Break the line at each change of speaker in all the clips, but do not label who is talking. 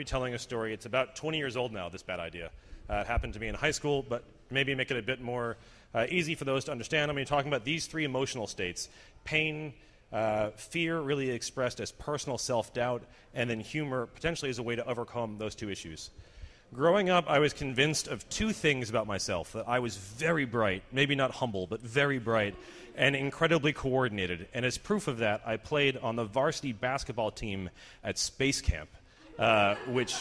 be telling a story. It's about 20 years old now, this bad idea. Uh, it happened to me in high school, but maybe make it a bit more uh, easy for those to understand. I'm going to be talking about these three emotional states pain, uh, fear, really expressed as personal self doubt, and then humor, potentially as a way to overcome those two issues. Growing up, I was convinced of two things about myself that I was very bright, maybe not humble, but very bright, and incredibly coordinated. And as proof of that, I played on the varsity basketball team at Space Camp, uh, which,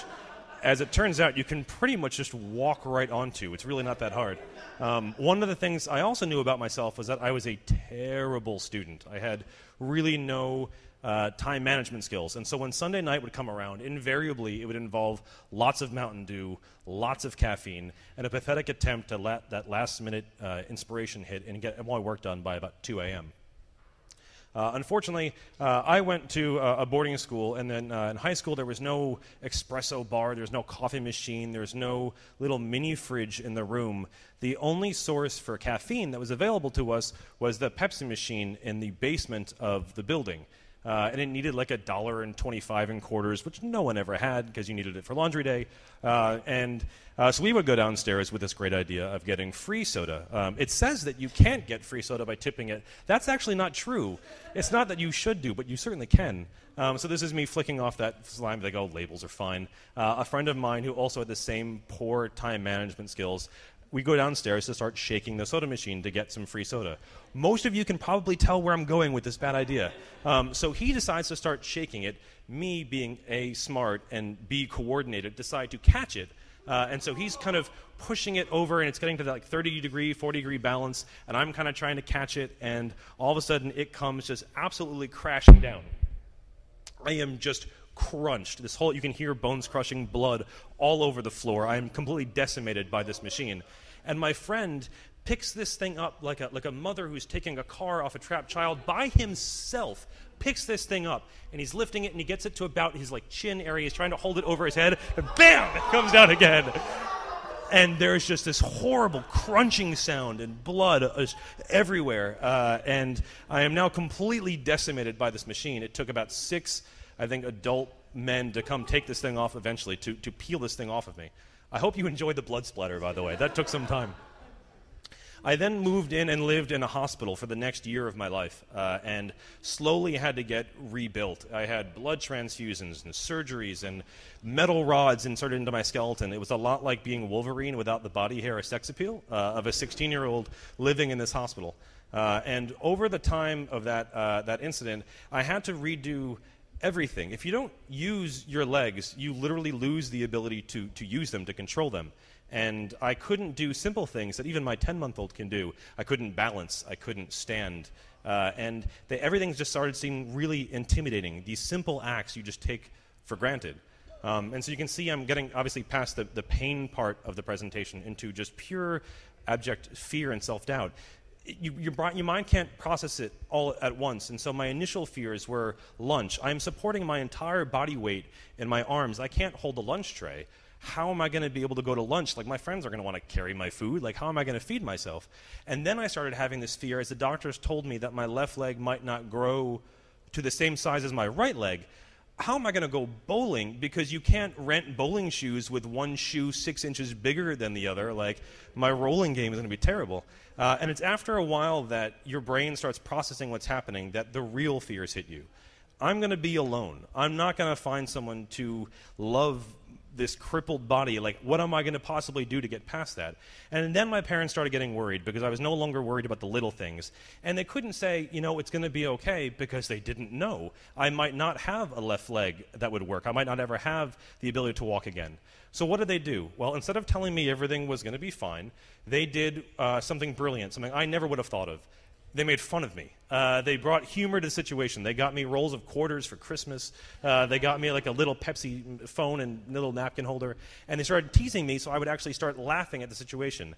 as it turns out, you can pretty much just walk right onto. It's really not that hard. Um, one of the things I also knew about myself was that I was a terrible student. I had really no uh, time management skills. And so when Sunday night would come around, invariably it would involve lots of Mountain Dew, lots of caffeine, and a pathetic attempt to let that last minute uh, inspiration hit and get all my work done by about 2 a.m. Uh, unfortunately, uh, I went to uh, a boarding school, and then uh, in high school there was no espresso bar, there was no coffee machine, there was no little mini fridge in the room. The only source for caffeine that was available to us was the Pepsi machine in the basement of the building. Uh, and it needed like a dollar and 25 in quarters, which no one ever had because you needed it for laundry day. Uh, and uh, so we would go downstairs with this great idea of getting free soda. Um, it says that you can't get free soda by tipping it. That's actually not true. It's not that you should do, but you certainly can. Um, so this is me flicking off that slime. They go, labels are fine. Uh, a friend of mine who also had the same poor time management skills we go downstairs to start shaking the soda machine to get some free soda. Most of you can probably tell where I'm going with this bad idea. Um, so he decides to start shaking it. Me, being A, smart, and B, coordinated, decide to catch it. Uh, and so he's kind of pushing it over, and it's getting to that like 30 degree, 40 degree balance, and I'm kind of trying to catch it, and all of a sudden it comes just absolutely crashing down. I am just crunched. This whole, you can hear bones crushing blood all over the floor. I am completely decimated by this machine. And my friend picks this thing up like a, like a mother who's taking a car off a trapped child by himself picks this thing up and he's lifting it and he gets it to about his like chin area he's trying to hold it over his head and bam it comes down again and there's just this horrible crunching sound and blood everywhere uh, and i am now completely decimated by this machine it took about six I think, adult men to come take this thing off eventually, to, to peel this thing off of me. I hope you enjoyed the blood splatter, by the way. That took some time. I then moved in and lived in a hospital for the next year of my life uh, and slowly had to get rebuilt. I had blood transfusions and surgeries and metal rods inserted into my skeleton. It was a lot like being Wolverine without the body hair or sex appeal uh, of a 16 year old living in this hospital. Uh, and over the time of that, uh, that incident, I had to redo everything. If you don't use your legs, you literally lose the ability to, to use them, to control them. And I couldn't do simple things that even my 10 month old can do. I couldn't balance, I couldn't stand. Uh, and they, everything just started seeming really intimidating. These simple acts you just take for granted. Um, and so you can see I'm getting obviously past the, the pain part of the presentation into just pure abject fear and self doubt you, your, your, mind can't process it all at once. And so my initial fears were lunch. I'm supporting my entire body weight in my arms. I can't hold a lunch tray. How am I going to be able to go to lunch? Like, my friends are going to want to carry my food. Like, how am I going to feed myself? And then I started having this fear as the doctors told me that my left leg might not grow to the same size as my right leg how am I going to go bowling? Because you can't rent bowling shoes with one shoe six inches bigger than the other. Like, my rolling game is going to be terrible. Uh, and it's after a while that your brain starts processing what's happening that the real fears hit you. I'm going to be alone. I'm not going to find someone to love this crippled body. Like, what am I going to possibly do to get past that? And then my parents started getting worried because I was no longer worried about the little things. And they couldn't say, you know, it's going to be okay because they didn't know. I might not have a left leg that would work. I might not ever have the ability to walk again. So what did they do? Well, instead of telling me everything was going to be fine, they did uh, something brilliant, something I never would have thought of they made fun of me. Uh, they brought humor to the situation. They got me rolls of quarters for Christmas. Uh, they got me like a little Pepsi phone and little napkin holder. And they started teasing me so I would actually start laughing at the situation.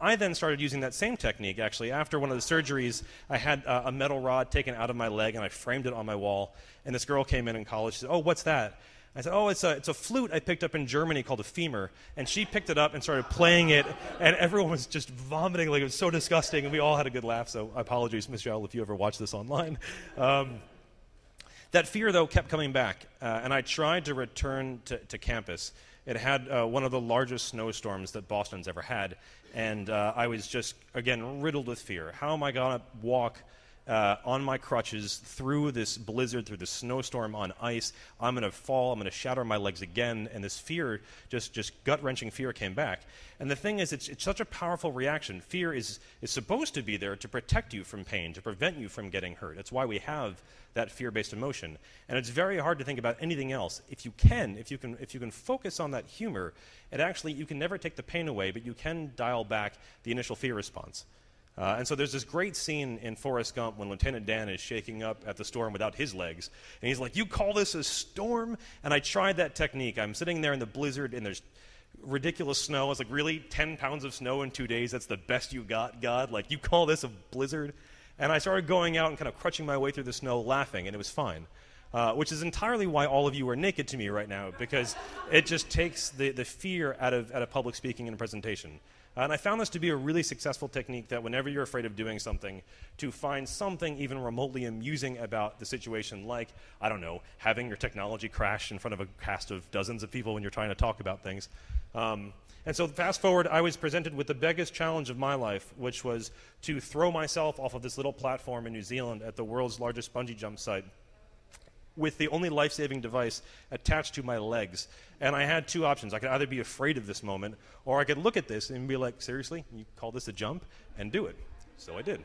I then started using that same technique, actually. After one of the surgeries, I had uh, a metal rod taken out of my leg and I framed it on my wall. And this girl came in in college. She said, Oh, what's that? I said, Oh, it's a, it's a flute I picked up in Germany called a femur. And she picked it up and started playing it, and everyone was just vomiting. Like, it was so disgusting, and we all had a good laugh. So, apologies, Michelle, if you ever watch this online. Um, that fear, though, kept coming back, uh, and I tried to return to, to campus. It had uh, one of the largest snowstorms that Boston's ever had, and uh, I was just, again, riddled with fear. How am I going to walk uh, on my crutches through this blizzard, through this snowstorm on ice. I'm going to fall. I'm going to shatter my legs again. And this fear, just, just gut wrenching fear, came back. And the thing is, it's, it's such a powerful reaction. Fear is, is supposed to be there to protect you from pain, to prevent you from getting hurt. That's why we have that fear based emotion. And it's very hard to think about anything else. If you can, if you can, if you can focus on that humor, it actually, you can never take the pain away, but you can dial back the initial fear response. Uh, and so there's this great scene in Forrest Gump when Lieutenant Dan is shaking up at the storm without his legs. And he's like, You call this a storm? And I tried that technique. I'm sitting there in the blizzard and there's ridiculous snow. I was like, Really? 10 pounds of snow in two days? That's the best you got, God? Like, you call this a blizzard? And I started going out and kind of crutching my way through the snow, laughing, and it was fine. Uh, which is entirely why all of you are naked to me right now, because it just takes the, the fear out of, out of public speaking and presentation. Uh, and I found this to be a really successful technique that whenever you're afraid of doing something, to find something even remotely amusing about the situation, like, I don't know, having your technology crash in front of a cast of dozens of people when you're trying to talk about things. Um, and so, fast forward, I was presented with the biggest challenge of my life, which was to throw myself off of this little platform in New Zealand at the world's largest bungee jump site with the only life saving device attached to my legs. And I had two options. I could either be afraid of this moment, or I could look at this and be like, seriously, you call this a jump? And do it. So I did.